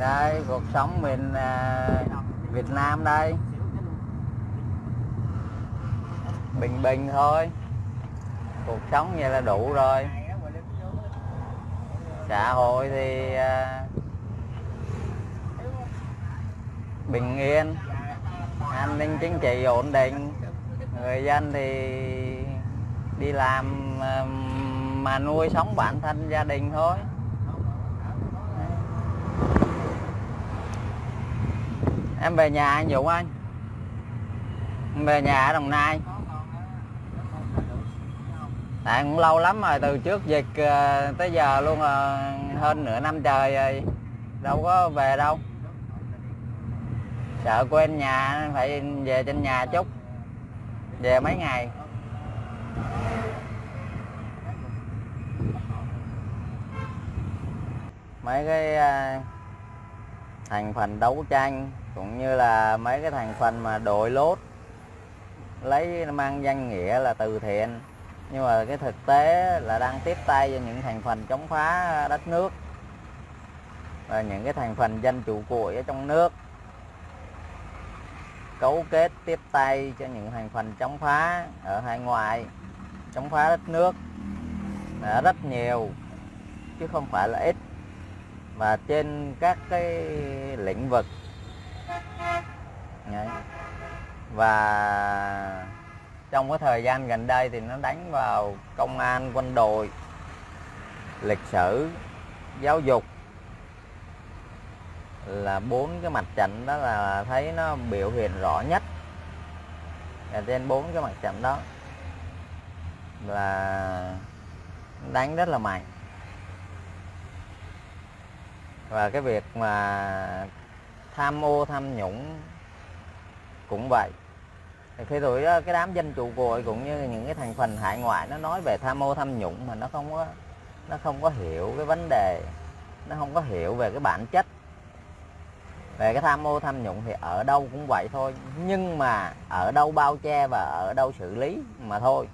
đây cuộc sống mình à, Việt Nam đây. Bình bình thôi. Cuộc sống vậy là đủ rồi. Xã hội thì à, bình yên an ninh chính trị ổn định. Người dân thì đi làm à, mà nuôi sống bản thân gia đình thôi. Em về nhà anh Dũng anh. Em về nhà ở Đồng Nai. Tại cũng lâu lắm rồi, từ trước dịch ờ, tới giờ luôn là hơn nửa năm trời rồi. Đâu có về đâu. Sợ quên nhà, phải về trên nhà chút. Về mấy ngày. Mấy cái ờ, thành phần đấu tranh cũng như là mấy cái thành phần mà đội lốt, lấy mang danh nghĩa là từ thiện. Nhưng mà cái thực tế là đang tiếp tay cho những thành phần chống phá đất nước và những cái thành phần dân chủ cuội ở trong nước. Cấu kết tiếp tay cho những thành phần chống phá ở hải ngoại, chống phá đất nước đã rất nhiều, chứ không phải là ít. Và trên các cái lĩnh vực Đấy. và trong cái thời gian gần đây thì nó đánh vào công an, quân đội, lịch sử, giáo dục. Là bốn cái mặt trận đó là thấy nó biểu hiện rõ nhất. Là trên bốn cái mặt trận đó. Là đánh rất là mạnh. Và cái việc mà tham ô, tham nhũng, cũng vậy. Thế khi rồi cái đám dân chủ cội cũng như những cái thành phần hải ngoại nó nói về tham ô, tham nhũng mà nó không có, nó không có hiểu cái vấn đề, nó không có hiểu về cái bản chất. Về cái tham ô, tham nhũng thì ở đâu cũng vậy thôi, nhưng mà ở đâu bao che và ở đâu xử lý mà thôi.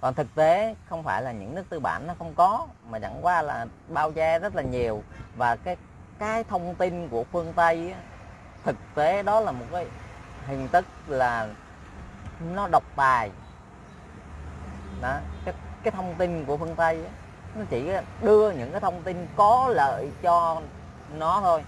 Còn thực tế không phải là những nước tư bản nó không có, mà chẳng qua là bao che rất là nhiều. Và cái cái thông tin của phương tây thực tế đó là một cái hình thức là nó độc tài đó cái, cái thông tin của phương tây ấy, nó chỉ đưa những cái thông tin có lợi cho nó thôi.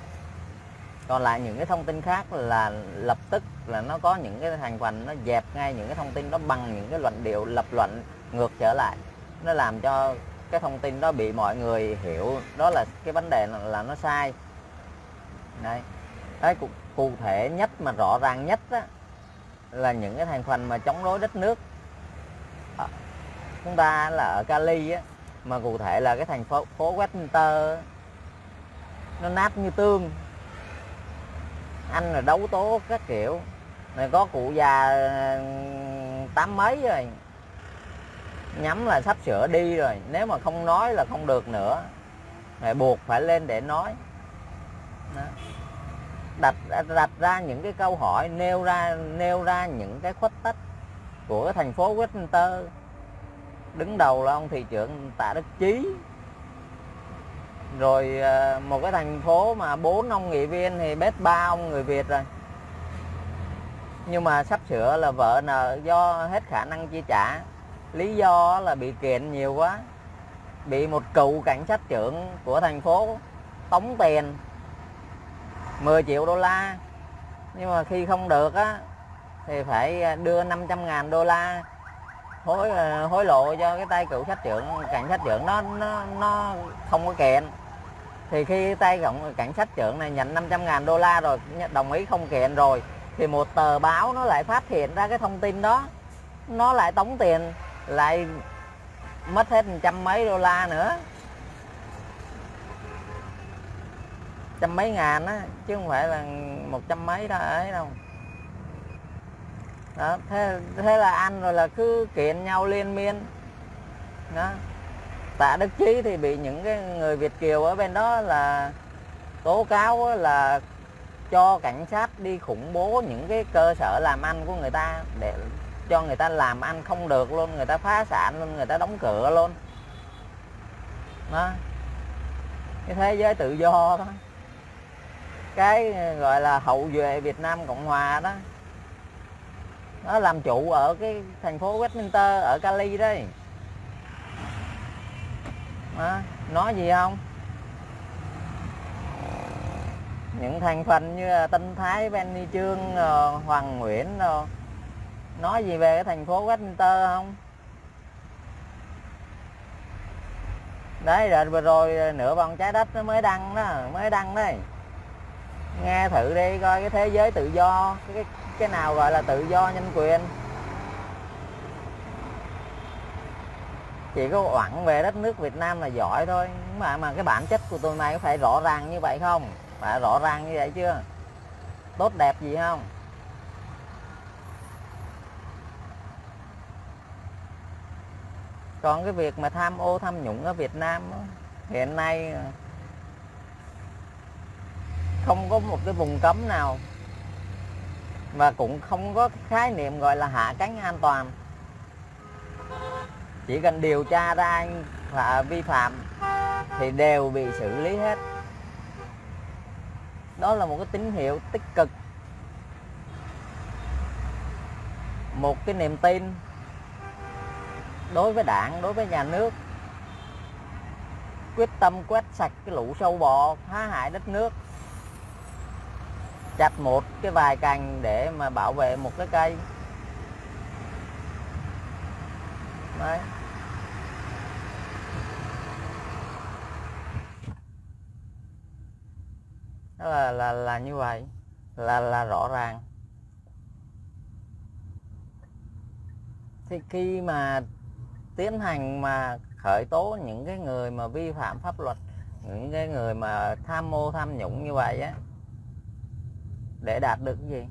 Còn lại những cái thông tin khác là lập tức là nó có những cái thành phần nó dẹp ngay những cái thông tin đó bằng những cái luận điệu lập luận ngược trở lại. Nó làm cho cái thông tin đó bị mọi người hiểu. Đó là cái vấn đề là, là nó sai. Đấy cái cụ, thể nhất mà rõ ràng nhất á, là những cái thành phần mà chống đối đất nước. À, chúng ta là ở Cali á mà cụ thể là cái thành phố phố Westminster nó nát như tương. Anh là đấu tố các kiểu. Này có cụ già tám mấy rồi. Nhắm là sắp sửa đi rồi. Nếu mà không nói là không được nữa. Mày buộc phải lên để nói. Đó đặt đặt ra những cái câu hỏi, nêu ra nêu ra những cái khuất tất của cái thành phố Westminster đứng đầu là ông thị trưởng Tạ Đức Chí. Rồi ờ, một cái thành phố mà bốn ông nghị viên thì bết ba ông người Việt rồi. Nhưng mà sắp sửa là vợ nợ do hết khả năng chi trả. Lý do là bị kiện nhiều quá. Bị một cựu cảnh sát trưởng của thành phố tống tiền. 10 triệu đô la. Nhưng mà khi không được á, thì phải à, đưa 500 ngàn đô la hối à, hối lộ cho cái tay cựu sát trưởng cảnh sát trưởng nó nó nó không có kiện thì khi tay cộng cảnh sát trưởng này nhận 500 ngàn đô la rồi đồng ý không kiện rồi, thì một tờ báo nó lại phát hiện ra cái thông tin đó. Nó lại tống tiền, lại mất hết trăm mấy đô la nữa. Trăm mấy ngàn á, chứ không phải là một trăm mấy đó, ấy đâu. Đó, thế thế là anh rồi là cứ kiện nhau liên miên. Đó. Tạ đức trí thì bị những cái người việt kiều ở bên đó là tố cáo là cho cảnh sát đi khủng bố những cái cơ sở làm ăn của người ta để cho người ta làm ăn không được luôn, người ta phá sản luôn, người ta đóng cửa luôn. Đó. Cái thế giới tự do đó cái gọi là hậu duệ Việt Nam Cộng Hòa đó. Nó làm chủ ở cái thành phố Westminster ở Cali đấy. À, nói gì không? Những thành phần như là Tân Thái, Benny Trương, ờ, Hoàng Nguyễn rồi nói gì về cái thành phố Westminster không? Đấy rồi vừa rồi nửa vòng trái đất nó mới đăng đó mới đăng đấy nghe thử đi, coi cái thế giới tự do, cái cái nào gọi là tự do nhân quyền. Chỉ có oẳng về đất nước Việt Nam là giỏi thôi. Mà mà cái bản chất của tụi mày có phải rõ ràng như vậy không? Phải rõ ràng như vậy chưa? Tốt đẹp gì không? Còn cái việc mà tham ô tham nhũng ở Việt Nam hiện nay không có một cái vùng cấm nào và cũng không có khái niệm gọi là hạ cánh an toàn. Chỉ cần điều tra ra anh vi phạm thì đều bị xử lý hết. Đó là một cái tín hiệu tích cực. Một cái niềm tin đối với đảng, đối với nhà nước. Quyết tâm quét sạch cái lũ sâu bọ, phá hại đất nước chặt một cái vài cành để mà bảo vệ một cái cây Đấy. đó là là là như vậy, là là rõ ràng thì khi mà tiến hành mà khởi tố những cái người mà vi phạm pháp luật, những cái người mà tham mô tham nhũng như vậy á để đạt được cái gì?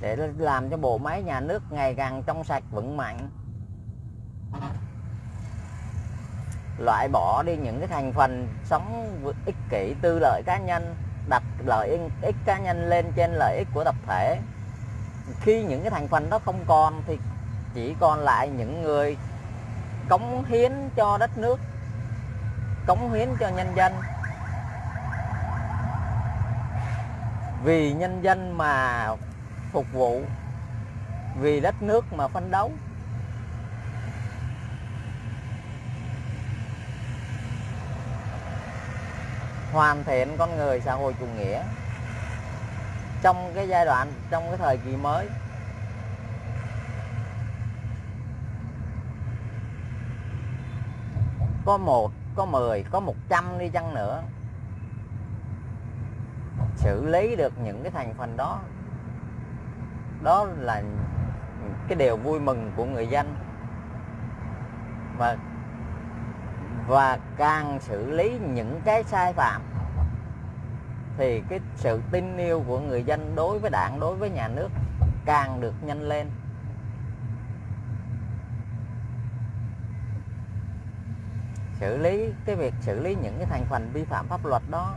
Để làm cho bộ máy nhà nước ngày càng trong sạch, vững mạnh. Loại bỏ đi những cái thành phần sống ích kỷ, tư lợi cá nhân, đặt lợi ích cá nhân lên trên lợi ích của tập thể. Khi những cái thành phần đó không còn thì chỉ còn lại những người cống hiến cho đất nước, cống hiến cho nhân dân. Vì nhân dân mà phục vụ, vì đất nước mà phấn đấu. Hoàn thiện con người xã hội chủ nghĩa. Trong cái giai đoạn, trong cái thời kỳ mới. Có một, có mười, có một trăm đi chăng nữa xử lý được những cái thành phần đó. Đó là cái điều vui mừng của người dân. Và và càng xử lý những cái sai phạm, thì cái sự tin yêu của người dân đối với đảng, đối với nhà nước càng được nhanh lên. Xử lý, cái việc xử lý những cái thành phần vi phạm pháp luật đó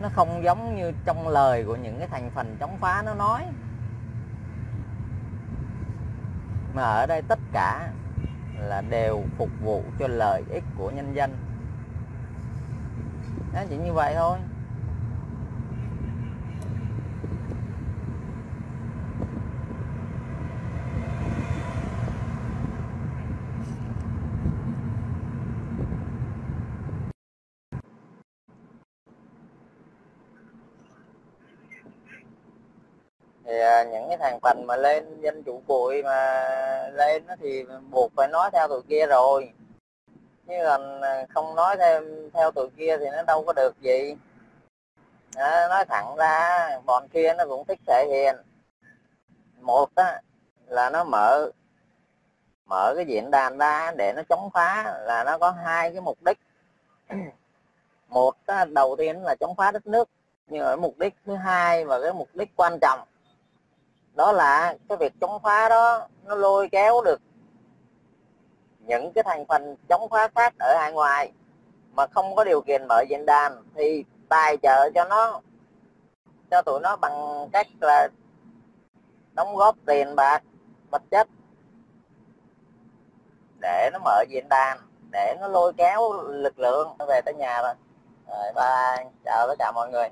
nó không giống như trong lời của những cái thành phần chống phá nó nói. Mà ở đây tất cả là đều phục vụ cho lợi ích của nhân dân. Nó chỉ như vậy thôi. Thì à, những cái thằng phần mà lên danh chủ bụi mà lên thì buộc phải nói theo tụi kia rồi. Chứ còn à, không nói thêm theo tụi kia thì nó đâu có được gì. Đó, nói thẳng ra bọn kia nó cũng thích thể hiện. Một á, là nó mở mở cái diễn đàn ra để nó chống phá là nó có hai cái mục đích. Một á, đầu tiên là chống phá đất nước nhưng ở mục đích thứ hai và cái mục đích quan trọng đó là cái việc chống phá đó, nó lôi kéo được những cái thành phần chống phá khác ở hải ngoại mà không có điều kiện mở diễn đàn thì tài trợ cho nó, cho tụi nó bằng cách là đóng góp tiền bạc, vật chất để nó mở diễn đàn, để nó lôi kéo lực lượng về tới nhà rồi rồi bye. Chào tất cả mọi người.